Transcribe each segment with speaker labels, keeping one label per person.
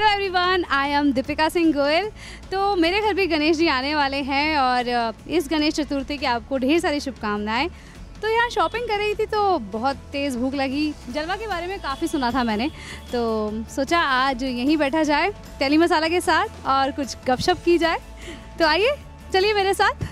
Speaker 1: Hello everyone I am Deepika Singh Goyal तो मेरे घर भी गणेश जी आने वाले हैं और इस गणेश चतुर्थी की आपको ढेर सारी शुभकामनाएँ। तो यहाँ शॉपिंग कर रही थी तो बहुत तेज़ भूख लगी। जलवा के बारे में काफ़ी सुना था मैंने। तो सोचा आज यहीं बैठा जाए, तेली मसाला के साथ और कुछ गपशप की जाए। तो आइए, चलिए मेरे साथ।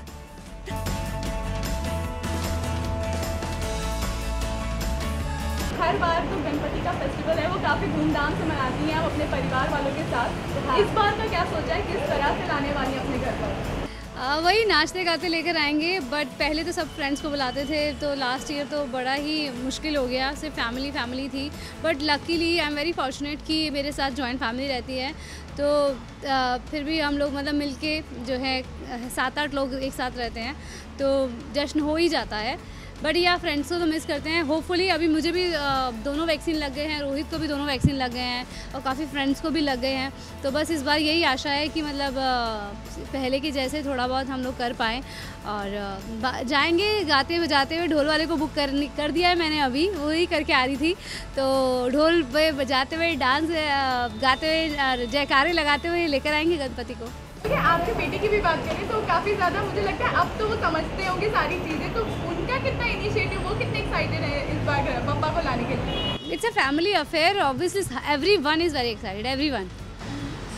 Speaker 1: हर बार तो गणपति का फेस्टिवल है वो काफ़ी धूमधाम से मनाती हैं आप अपने परिवार वालों के साथ। हाँ। इस बार का क्या सोचा है? किस तरह से लाने वाली हैं अपने घर पर? आ, वही नाचते गाते लेकर आएँगे बट पहले तो सब फ्रेंड्स को बुलाते थे तो लास्ट ईयर तो बड़ा ही मुश्किल हो गया सिर्फ़ फैमिली फैमिली थी। But luckily I am very fortunate कि मेरे साथ जॉइंट फैमिली रहती है। तो आ, फिर भी हम लोग मतलब मिलके जो है सात आठ लोग एक साथ रहते हैं तो जश्न हो ही जाता है। बट या फ्रेंड्स को तो मिस करते हैं। होपफुली अभी मुझे भी दोनों वैक्सीन लग गए हैं, रोहित को भी दोनों वैक्सीन लग गए हैं और काफ़ी फ्रेंड्स को भी लग गए हैं। तो बस इस बार यही आशा है कि मतलब पहले के जैसे थोड़ा बहुत हम लोग कर पाएँ और जाएँगे गाते बजाते हुए ढोल वाले को बुक कर कर दिया है मैंने अभी, वही करके आ रही थी। तो ढोल बजाते हुए डांस गाते हुए, जयकारे लगाते हुए लेकर आएँगे गणपति को। आपके बेटे की भी बात करें तो काफ़ी ज़्यादा मुझे लगता है अब तो वो समझते होंगे सारी चीज़ें। तो उनका कितना इनिशिएटिव वो कितने एक्साइटेड है इस बार पापा को लाने के लिए? It's a family affair obviously everyone is very excited everyone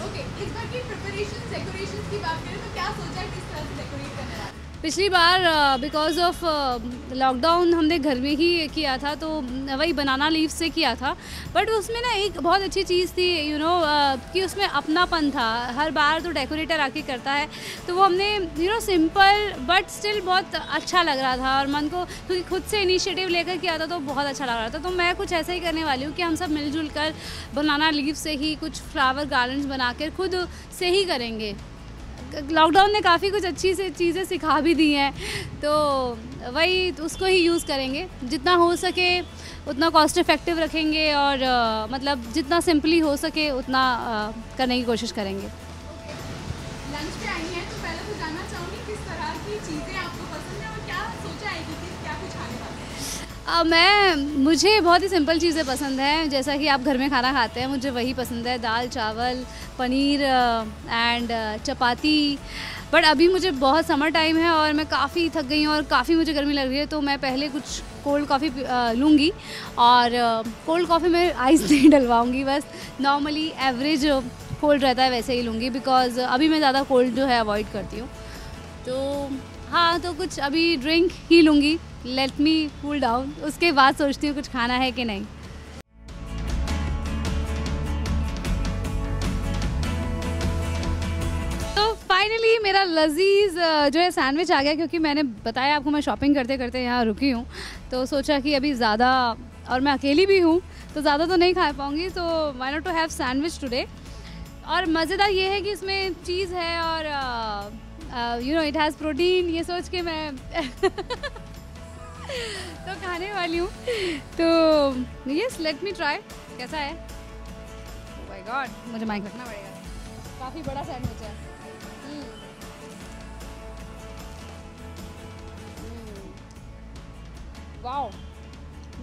Speaker 1: okay इस बार की प्रिपरेशन डेकोरेशन की बात करें तो क्या सोचा है किस तरह से डेकोरेट करने वाले पिछली बार बिकॉज़ ऑफ़ लॉकडाउन हमने घर में ही किया था तो वही बनाना लीव से किया था। बट उसमें ना एक बहुत अच्छी चीज़ थी you you know know, uh, कि उसमें अपनापन था। हर बार तो डेकोरेटर आके करता है। तो वो हमने you know simple but still बहुत अच्छा लग रहा था और मन को क्योंकि खुद से इनिशिएटिव लेकर किया था तो बहुत अच्छा लग रहा था। तो मैं कुछ ऐसा ही करने वाली हूँ कि हम सब मिलजुल कर बनाना लीव से ही कुछ फ्लावर गार्डन्स बना कर खुद से ही करेंगे। लॉकडाउन ने काफ़ी कुछ अच्छी से चीज़ें सिखा भी दी हैं तो वही उसको ही यूज़ करेंगे। जितना हो सके उतना कॉस्ट इफ़ेक्टिव रखेंगे और आ, मतलब जितना सिंपली हो सके उतना आ, करने की कोशिश करेंगे। लंच पे आई हैं तो पहले तो जानना चाहूँगी किस तरह की चीज़ें आपको पसंद है और क्या सोचा है कि क्या कुछ आने वाला है? मैं मुझे बहुत ही सिंपल चीज़ें पसंद हैं जैसा कि आप घर में खाना खाते हैं मुझे वही पसंद है दाल चावल पनीर एंड चपाती। बट अभी मुझे बहुत समर टाइम है और मैं काफ़ी थक गई हूँ और काफ़ी मुझे गर्मी लग रही है तो मैं पहले कुछ कोल्ड कॉफ़ी लूँगी और कोल्ड कॉफ़ी में आइस नहीं डलवाऊँगी, बस नॉर्मली एवरेज कोल्ड रहता है वैसे ही लूँगी बिकॉज़ अभी मैं ज़्यादा कोल्ड जो है अवॉइड करती हूँ। तो हाँ तो कुछ अभी ड्रिंक ही लूँगी लेट मी कूल डाउन उसके बाद सोचती हूँ कुछ खाना है कि नहीं। फाइनली मेरा लजीज जो है सैंडविच आ गया क्योंकि मैंने बताया आपको, मैं शॉपिंग करते करते यहाँ रुकी हूँ। तो सोचा कि अभी ज़्यादा, और मैं अकेली भी हूँ तो ज़्यादा तो नहीं खा पाऊँगी तो why not to have sandwich today और मज़ेदार ये है कि इसमें चीज़ है और you know it has protein ये सोच के मैं तो खाने वाली हूँ। तो यस लेट मी ट्राई कैसा है? माय oh मुझे माइक रखना पड़ेगा। काफ़ी बड़ा सैंडविच है। Wow.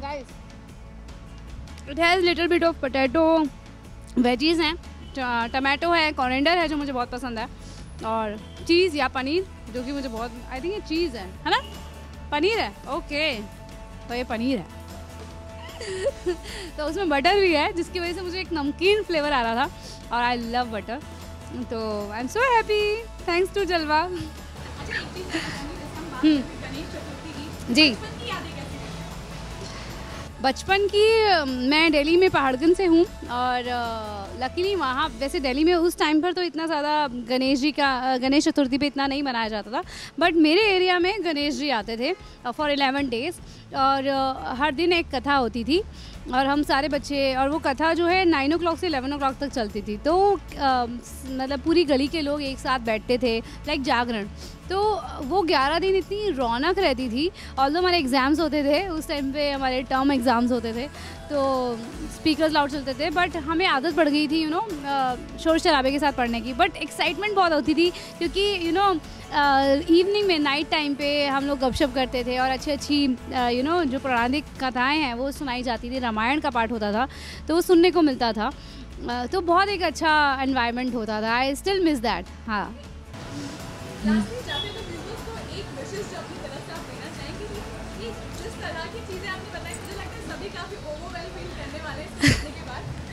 Speaker 1: Guys it has little bit of potato veggies हैं टमाटो है कॉरेंडर है, जो मुझे बहुत पसंद है, और चीज़ या पनीर, जो कि मुझे बहुत आई थिंक ये चीज़ है है ना? पनीर है ओके तो ये पनीर है। तो उसमें बटर भी है, जिसकी वजह से मुझे एक नमकीन फ्लेवर आ रहा था, और आई लव बटर तो I am so happy thanks to Jalwa. Ji. बचपन की मैं दिल्ली में पहाड़गंज से हूँ और लकीली वहाँ वैसे दिल्ली में उस टाइम पर तो इतना ज़्यादा गणेश जी का गणेश चतुर्थी पे इतना नहीं मनाया जाता था। बट मेरे एरिया में गणेश जी आते थे फॉर एलेवन डेज़ और हर दिन एक कथा होती थी और हम सारे बच्चे और वो कथा जो है नाइन ओ से एलेवन ओ तक चलती थी। तो मतलब पूरी गली के लोग एक साथ बैठते थे लाइक जागरण। तो वो ग्यारह दिन इतनी रौनक रहती थी। और हमारे एग्ज़ाम्स होते थे, उस टाइम पे हमारे टर्म एग्ज़ाम्स होते थे तो स्पीकर्स लाउड चलते थे बट हमें आदत पड़ गई थी यू नो शोर शराबे के साथ पढ़ने की। बट एक्साइटमेंट बहुत होती थी, क्योंकि यू नो इवनिंग में नाइट टाइम पे हम लोग गपशप करते थे और अच्छी अच्छी यू नो जो पौराणिक कथाएँ हैं, वो सुनाई जाती थी। रामायण का पाठ होता था तो वो सुनने को मिलता था। तो बहुत एक अच्छा एनवायरनमेंट होता था। आई स्टिल मिस दैट हाँ।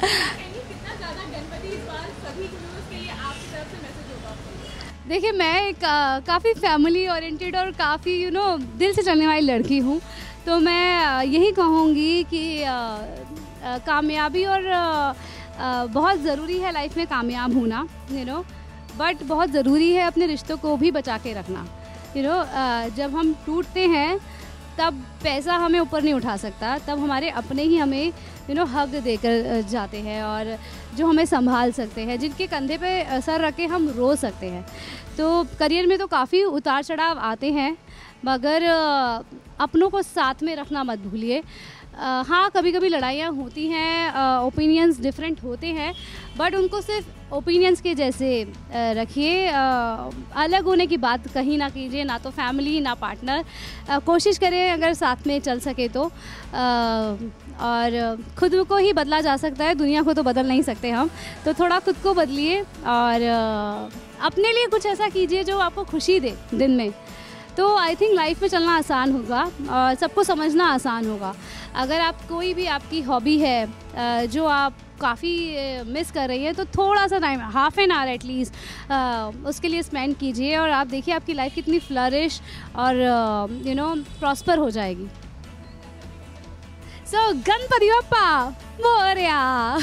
Speaker 1: देखिए, मैं एक काफ़ी फैमिली ओरिएंटेड और काफ़ी यू नो दिल से चलने वाली लड़की हूँ। तो मैं यही कहूँगी कि कामयाबी और बहुत ज़रूरी है लाइफ में कामयाब होना यू नो बट बहुत ज़रूरी है अपने रिश्तों को भी बचा के रखना। यू नो जब हम टूटते हैं तब पैसा हमें ऊपर नहीं उठा सकता, तब हमारे अपने ही हमें यू नो हक देकर जाते हैं और जो हमें संभाल सकते हैं, जिनके कंधे पे सर रख के हम रो सकते हैं। तो करियर में तो काफ़ी उतार चढ़ाव आते हैं मगर अपनों को साथ में रखना मत भूलिए। हाँ कभी कभी लड़ाइयाँ होती हैं ओपिनियंस डिफरेंट होते हैं बट उनको सिर्फ़ ओपिनियंस के जैसे रखिए। अलग होने की बात कहीं ना कीजिए, ना तो फैमिली ना पार्टनर कोशिश करें अगर साथ में चल सके तो। और खुद को ही बदला जा सकता है, दुनिया को तो बदल नहीं सकते हम। तो थोड़ा खुद को बदलिए और अपने लिए कुछ ऐसा कीजिए जो आपको खुशी दे दिन में। तो आई थिंक लाइफ में चलना आसान होगा, और सबको समझना आसान होगा। अगर आप कोई भी आपकी हॉबी है जो आप काफ़ी मिस कर रही है तो थोड़ा सा time half an hour at least उसके लिए स्पेंड कीजिए, और आप देखिए आपकी लाइफ कितनी फ्लरिश और यू नो प्रॉस्पर हो जाएगी। सो गणपति बप्पा, मोरिया।